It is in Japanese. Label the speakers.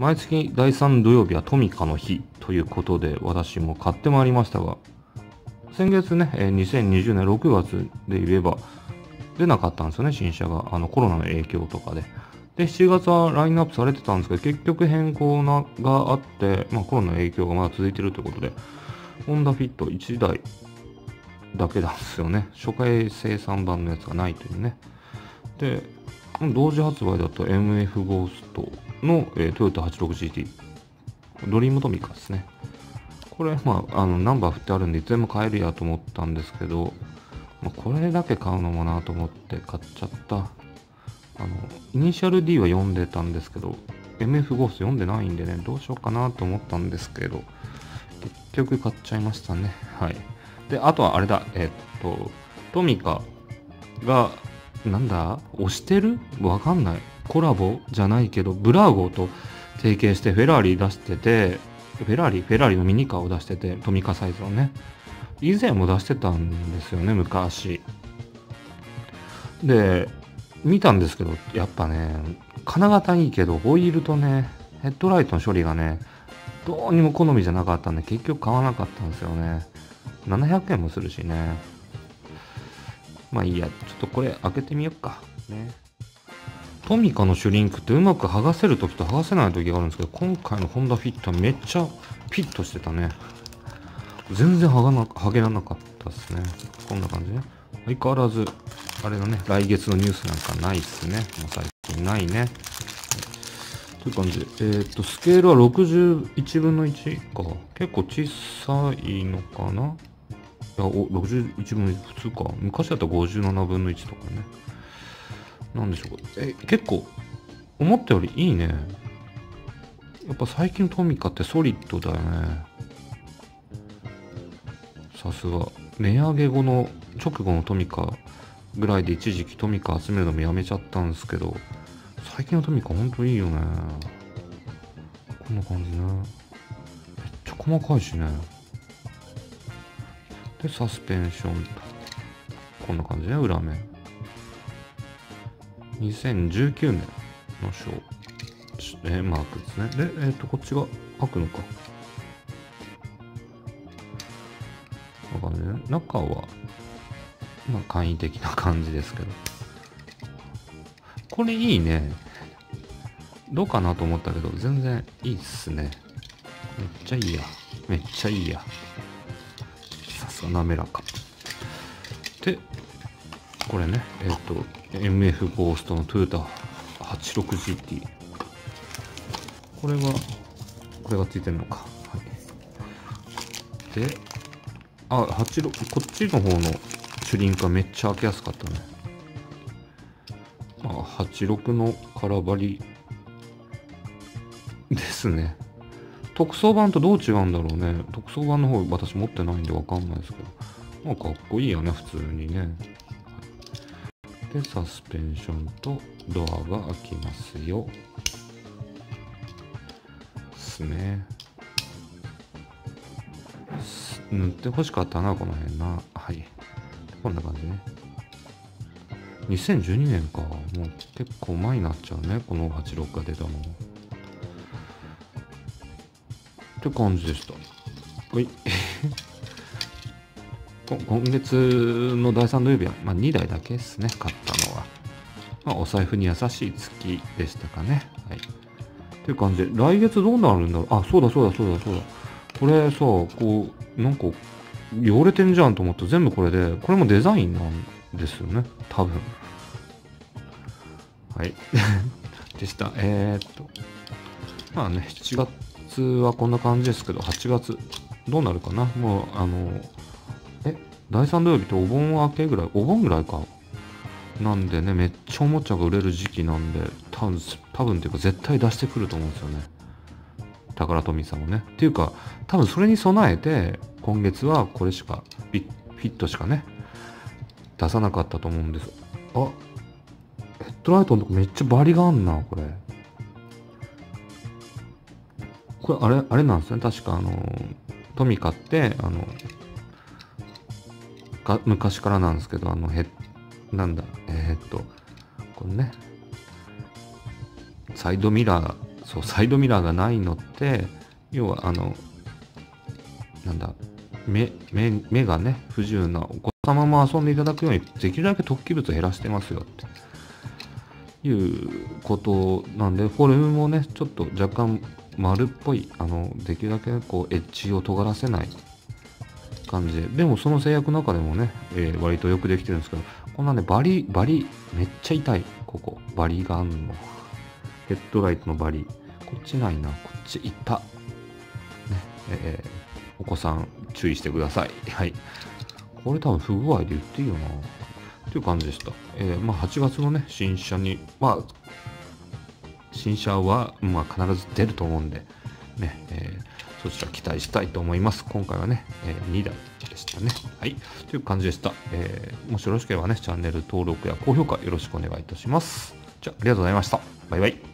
Speaker 1: 毎月第3土曜日はトミカの日ということで私も買ってまいりましたが先月ね、2020年6月で言えば出なかったんですよね新車が。あのコロナの影響とかで。で7月はラインナップされてたんですけど結局変更ながあって、まあ、コロナの影響がまだ続いてるということでホンダフィット1台だけなんですよね。初回生産版のやつがないというね。で同時発売だと MF ゴーストの、えートヨタ 86GT ドリームトミカですね。これまああのナンバー振ってあるんでいつでも買えるやと思ったんですけど、まあ、これだけ買うのもなと思って買っちゃった。あのイニシャル D は読んでたんですけど MF ゴースト読んでないんでねどうしようかなと思ったんですけど結局買っちゃいましたね。はい。であとはあれだ。えっとトミカがなんだ？押してる？わかんない。コラボじゃないけどブラーゴと提携してフェラーリ出しててフェラーリ？フェラーリのミニカーを出しててトミカサイズをね。以前も出してたんですよね昔。で見たんですけどやっぱね金型いいけどホイールとねヘッドライトの処理がねどうにも好みじゃなかったんで結局買わなかったんですよね。700円もするしね。まあいいや。ちょっとこれ開けてみよっか。ね。トミカのシュリンクってうまく剥がせる時と剥がせない時があるんですけど今回のホンダフィットはめっちゃピッとしてたね。全然剥がな剥げらなかったですね。こんな感じね。相変わらずあれのね。来月のニュースなんかないっすね。もう最近ないね。という感じ。で、えーっと、スケールは61分の1か。結構小さいのかな？や、お、61分、普通か。昔だったら57分の1とかね。なんでしょうか。え、結構、思ったよりいいね。やっぱ最近のトミカってソリッドだよね。さすが。値上げ後の、直後のトミカぐらいで一時期トミカ集めるのもやめちゃったんですけど、最近のトミカほんといいよね。こんな感じね。めっちゃ細かいしね。で、サスペンション。こんな感じね、裏面。2019年のショー、えーマークですね。で、えっ、と、こっちが開くのか。こんな感じでね。中は、まあ、簡易的な感じですけど。これいいね。どうかなと思ったけど、全然いいっすね。めっちゃいいや。めっちゃいいや。さすが滑らか。で、これね、えっ、と、MF ゴーストのトヨタ 86GT。これは、これがついてるのか。はい。で、あ、86、こっちの方のシュリンクはめっちゃ開けやすかったね。まあ、86の空張りですね。特装版とどう違うんだろうね。特装版の方私持ってないんでわかんないですけど。まあかっこいいよね、普通にね。で、サスペンションとドアが開きますよ。ですね。塗って欲しかったな、この辺な。はい。こんな感じね。2012年か。もう結構前になっちゃうね。この86が出たの。って感じでした。はい。こ今月の第3土曜日は、まあ、2台だけですね、買ったのは。まあ、お財布に優しい月でしたかね。はい。っていう感じで、来月どうなるんだろう？あ、そうだそうだそうだそうだ。これさ、こう、なんか、汚れてんじゃんと思って全部これで、これもデザインなんですよね。多分。はい。でした。えー、っと。まあね、7月はこんな感じですけど、8月、どうなるかな？もう、あの、え、第3土曜日ってお盆明けぐらい、お盆ぐらいか。なんでね、めっちゃおもちゃが売れる時期なんで、多分、多分っていうか絶対出してくると思うんですよね。宝富さんもね。っていうか、多分それに備えて、今月はこれしか、フィットしかね、出さなかったと思うんです。あ、ヘッドライトのとこめっちゃバリがあんな、これ。これ、あれ、あれなんですね。確か、あの、トミカって、あの、が昔からなんですけど、あの、ヘッ、なんだ、えーっと、これね、サイドミラー、そうサイドミラーがないのって要はあのなんだ目目目がね不自由なお子様も遊んでいただくようにできるだけ突起物減らしてますよっていうことなんでフォルムもねちょっと若干丸っぽいあのできるだけこうエッジを尖らせない感じで。でもその制約の中でもね、えー、割とよくできてるんですけどこんなねバリバリめっちゃ痛い。ここ。バリがあんの。ヘッドライトのバリ。こっちないな。こっち痛ねえーお子さん注意してください。はい。これ多分不具合で言っていいよな。という感じでした。えー、まあ8月のね、新車に、まあ、新車は、まあ、必ず出ると思うんで、ね、えー、そちら期待したいと思います。今回はね、えー、2台でしたね。はい。という感じでした。えー、もしよろしければね、チャンネル登録や高評価よろしくお願いいたします。じゃあ、ありがとうございました。バイバイ。